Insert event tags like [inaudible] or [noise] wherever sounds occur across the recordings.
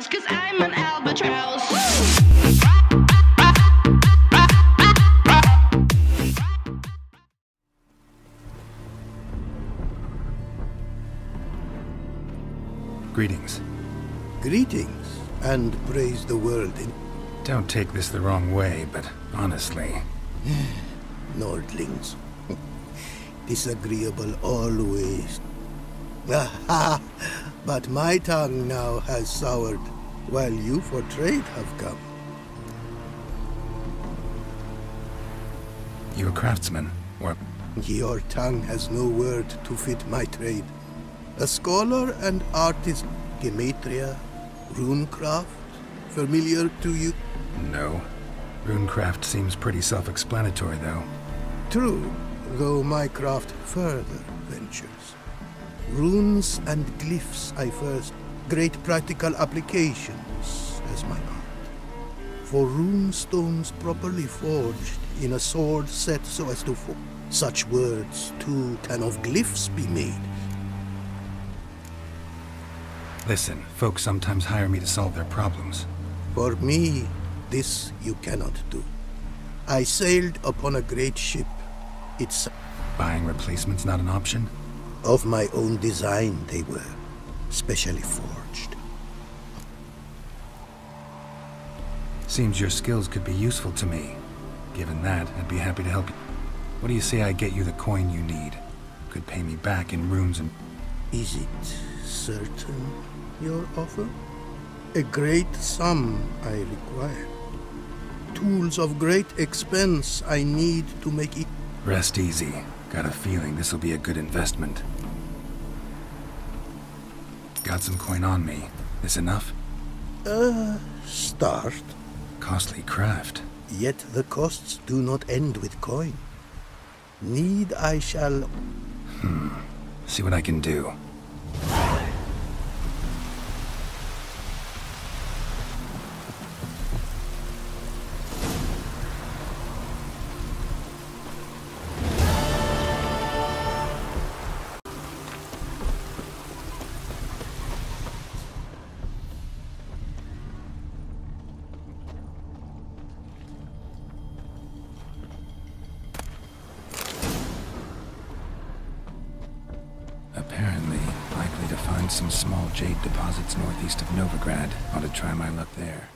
house, cause I'm an albatross. Greetings. Greetings, and praise the world in Don't take this the wrong way, but honestly, [sighs] Nordlings. [laughs] Disagreeable always. [laughs] But my tongue now has soured, while you for trade have come. you a craftsman? Or Your tongue has no word to fit my trade. A scholar and artist, Gematria, runecraft, familiar to you? no? Runecraft seems pretty self-explanatory, though. True, though my craft further ventures. Runes and glyphs I first, great practical applications as my art. For rune stones properly forged in a sword set so as to fo- such words too can of glyphs be made. Listen, folks sometimes hire me to solve their problems. For me, this you cannot do. I sailed upon a great ship. It's Buying replacements not an option? Of my own design they were, specially forged. Seems your skills could be useful to me. Given that, I'd be happy to help you. What do you say I get you the coin you need? Could pay me back in runes and... Is it certain, your offer? A great sum I require. Tools of great expense I need to make it. Rest easy. Got a feeling this'll be a good investment. Got some coin on me. This enough? Uh, start. Costly craft. Yet the costs do not end with coin. Need I shall. Hmm. See what I can do. Find some small jade deposits northeast of Novigrad. Ought to try my luck there.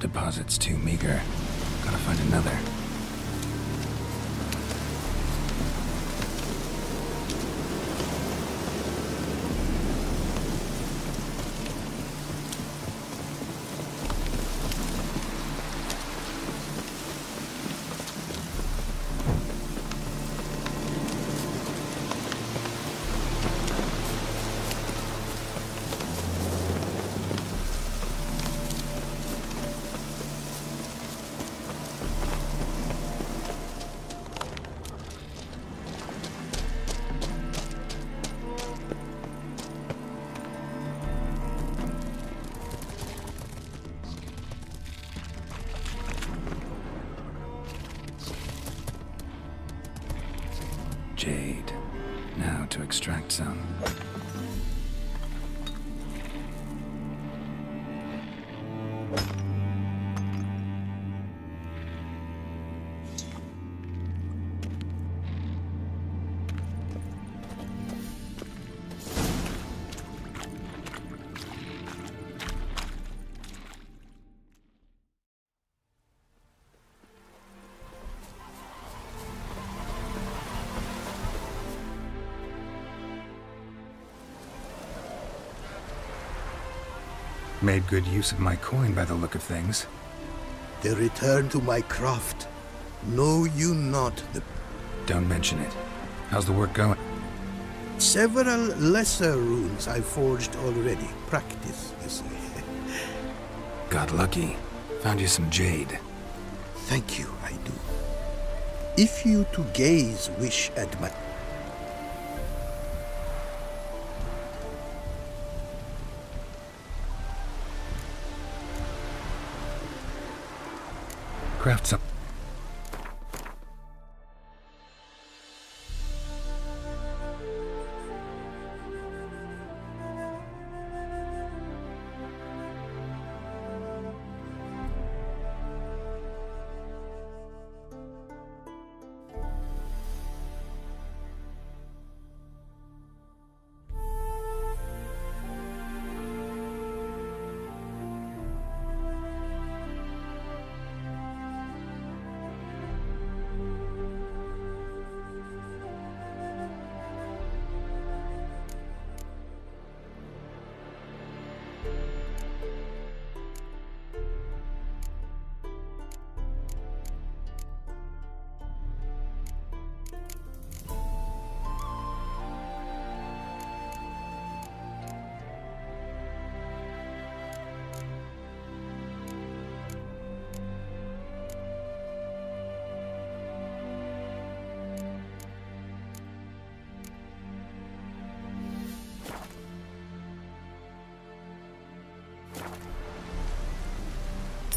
Deposits too meager. Gotta find another. To Made good use of my coin by the look of things. The return to my craft. Know you not the Don't mention it. How's the work going? several lesser runes I forged already? Practice, you say. [laughs] Got lucky. Found you some jade. Thank you, I do. If you to gaze wish at my Craft some.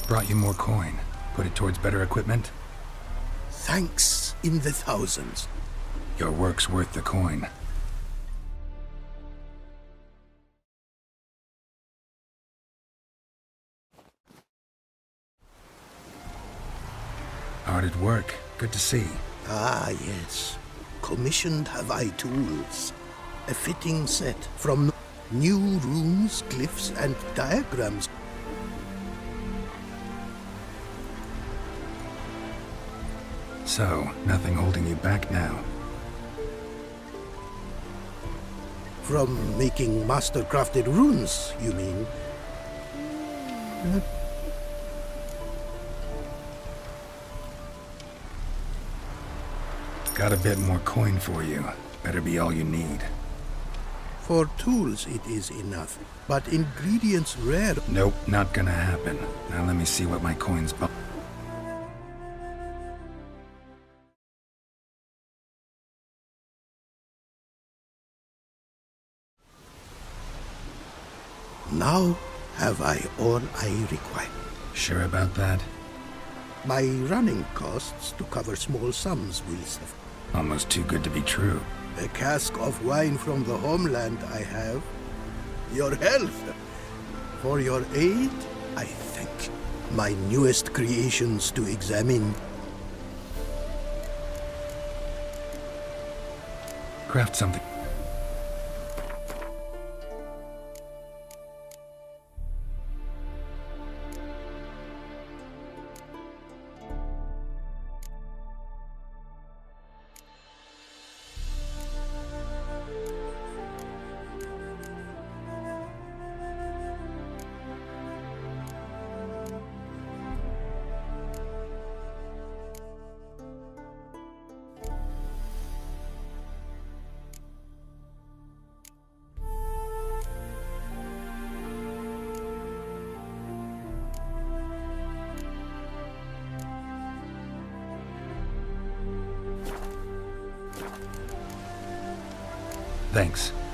Brought you more coin. Put it towards better equipment? Thanks in the thousands. Your work's worth the coin. Hard at work. Good to see. Ah, yes. Commissioned have I tools. A fitting set from new runes, glyphs, and diagrams. So, nothing holding you back now. From making master-crafted runes, you mean? Got a bit more coin for you. Better be all you need. For tools it is enough, but ingredients rare. Nope, not gonna happen. Now let me see what my coin's Now have I all I require. Sure about that? My running costs to cover small sums will suffice. Almost too good to be true. A cask of wine from the homeland I have. Your health. For your aid, I thank. My newest creations to examine. Craft something. Thanks.